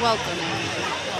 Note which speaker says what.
Speaker 1: Welcome.